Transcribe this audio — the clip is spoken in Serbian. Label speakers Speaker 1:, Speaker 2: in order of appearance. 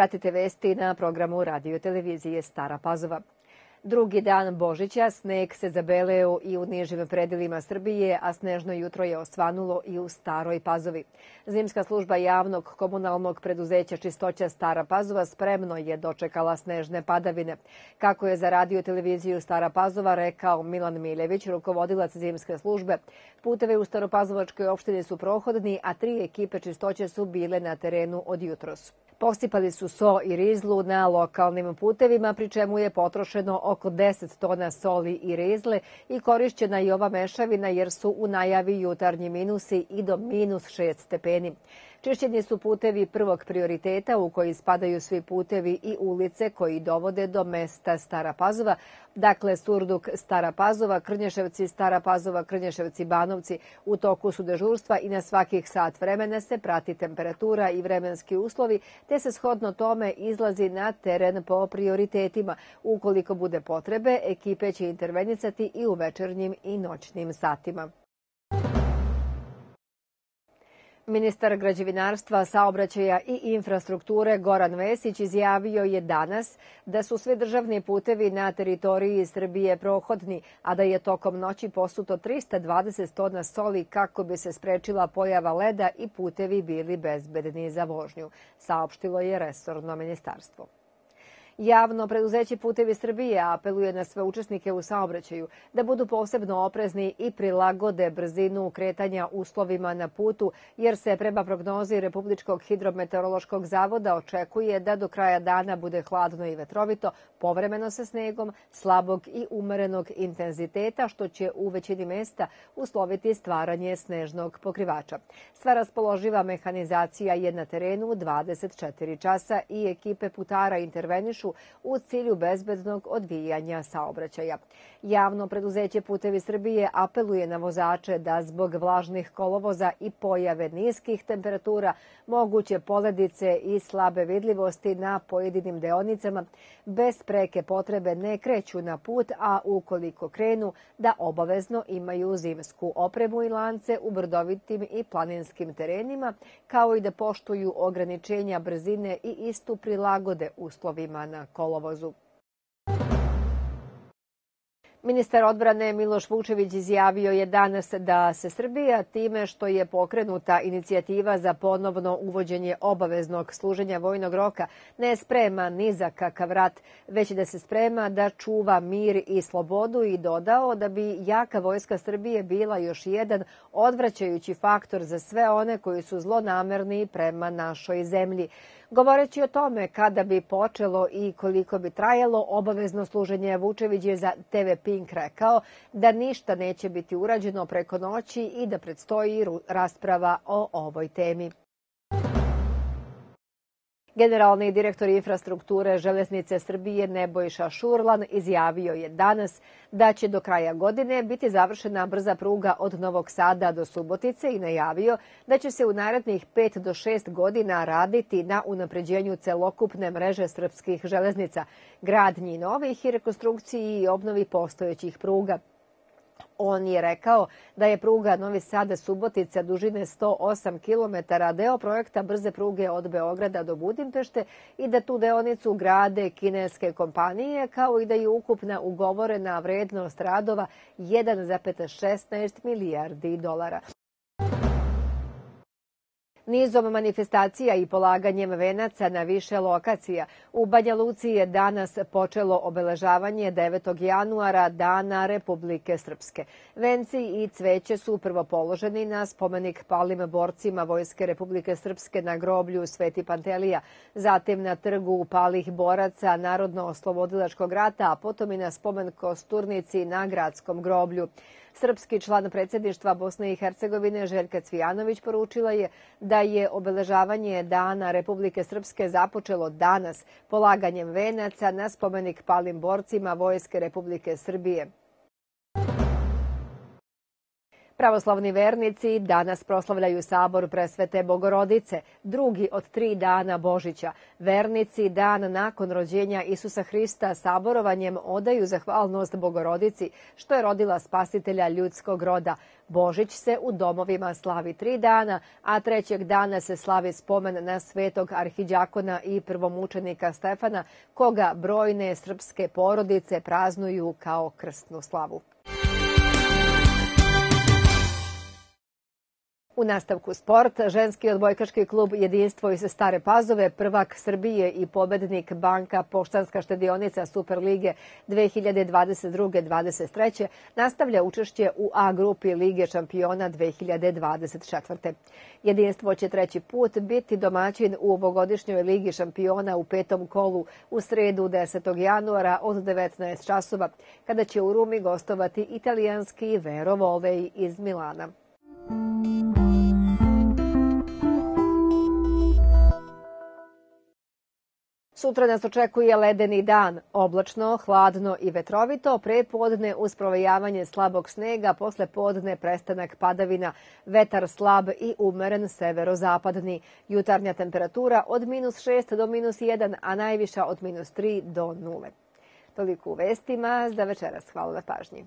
Speaker 1: Pratite vesti na programu radio televizije Stara Pazova. Drugi dan Božića sneg se zabeleo i u nižim predelima Srbije, a snežno jutro je osvanulo i u Staroj Pazovi. Zimska služba javnog komunalnog preduzeća Čistoća Stara Pazova spremno je dočekala snežne padavine. Kako je za radio televiziju Stara Pazova rekao Milan Miljević, rukovodilac zimske službe, puteve u Staropazovačkoj opštini su prohodni, a tri ekipe čistoće su bile na terenu od jutros. Posipali su so i rizlu na lokalnim putevima, pri čemu je potrošeno oko 10 tona soli i rizle i korišćena i ova mešavina jer su u najavi jutarnji minusi i do minus 6 stepeni. Čišćeni su putevi prvog prioriteta u koji spadaju svi putevi i ulice koji dovode do mesta Stara Pazova, dakle Surduk Stara Pazova, Krnješevci Stara Pazova, Krnješevci Banovci. U toku su dežurstva i na svakih sat vremena se prati temperatura i vremenski uslovi, te se shodno tome izlazi na teren po prioritetima. Ukoliko bude potrebe, ekipe će intervenisati i u večernjim i noćnim satima. Ministar građevinarstva, saobraćaja i infrastrukture Goran Vesić izjavio je danas da su sve državni putevi na teritoriji Srbije prohodni, a da je tokom noći posuto 320 tona soli kako bi se sprečila pojava leda i putevi bili bezbedni za vožnju, saopštilo je resorno ministarstvo. Javno preduzeće Putevi Srbije apeluje na sve učesnike u saobraćaju da budu posebno oprezni i prilagode brzinu kretanja uslovima na putu, jer se prema prognozi Republičkog hidrometeorološkog zavoda očekuje da do kraja dana bude hladno i vetrovito, povremeno sa snegom, slabog i umerenog intenziteta, što će u većini mesta usloviti stvaranje snežnog pokrivača. Sva raspoloživa mehanizacija je na terenu 24 časa i ekipe putara intervenišu u cilju bezbednog odvijanja saobraćaja. Javno preduzeće Putevi Srbije apeluje na vozače da zbog vlažnih kolovoza i pojave niskih temperatura, moguće poledice i slabe vidljivosti na pojedinim deonicama bez preke potrebe ne kreću na put, a ukoliko krenu da obavezno imaju zimsku opremu i lance u brdovitim i planinskim terenima, kao i da poštuju ograničenja brzine i istu prilagode uslovima na kolovozu. Ministar odbrane Miloš Vučević izjavio je danas da se Srbija time što je pokrenuta inicijativa za ponovno uvođenje obaveznog služenja vojnog roka ne sprema ni za kakav rat, već da se sprema da čuva mir i slobodu i dodao da bi jaka vojska Srbije bila još jedan odvraćajući faktor za sve one koji su zlonamerni prema našoj zemlji. Govoreći o tome kada bi počelo i koliko bi trajalo obavezno služenje Vučević je za TV Pink rekao da ništa neće biti urađeno preko noći i da predstoji rasprava o ovoj temi. Generalni direktor infrastrukture Železnice Srbije Nebojša Šurlan izjavio je danas da će do kraja godine biti završena brza pruga od Novog Sada do Subotice i najavio da će se u narednih 5 do 6 godina raditi na unapređenju celokupne mreže srpskih železnica, gradnji novih i rekonstrukciji i obnovi postojećih pruga. On je rekao da je pruga Novi Sada Subotica dužine 108 km deo projekta brze pruge od Beograda do Budimpešte i da tu deonicu grade kineske kompanije, kao i da je ukupna ugovorena vrednost radova 1,16 milijardi dolara. Nizom manifestacija i polaganjem venaca na više lokacija u Banja Luci je danas počelo obeležavanje 9. januara Dana Republike Srpske. Venci i cveće su prvo položeni na spomenik palim borcima Vojske Republike Srpske na groblju Sveti Pantelija, zatim na trgu palih boraca Narodno-oslobodilačkog rata, a potom i na spomen Kosturnici na gradskom groblju. Srpski član predsjedništva Bosne i Hercegovine Željka Cvijanović poručila je da je obeležavanje Dana Republike Srpske započelo danas polaganjem venaca na spomenik palim borcima Vojske Republike Srbije. Pravoslavni vernici danas proslavljaju sabor presvete Bogorodice, drugi od tri dana Božića. Vernici dan nakon rođenja Isusa Hrista saborovanjem odaju zahvalnost Bogorodici što je rodila spasitelja ljudskog roda. Božić se u domovima slavi tri dana, a trećeg dana se slavi spomen na svetog arhiđakona i prvomučenika Stefana, koga brojne srpske porodice praznuju kao krstnu slavu. U nastavku sport, ženski odbojkaški klub Jedinstvo iz Stare Pazove, prvak Srbije i pobednik Banka Poštanska štedionica Superlige 2022-2023 nastavlja učešće u A grupi Lige šampiona 2024. Jedinstvo će treći put biti domaćin u ovogodišnjoj Ligi šampiona u petom kolu u sredu 10. januara od 19 časova, kada će u Rumi gostovati italijanski Vero Volej iz Milana. Sutra nas očekuje ledeni dan, oblačno, hladno i vetrovito, pre podne uz provejavanje slabog snega, posle podne prestanak padavina, vetar slab i umeren severozapadni. Jutarnja temperatura od minus 6 do minus 1, a najviša od minus 3 do 0. Toliko u vestima, za večeras hvala na pažnji.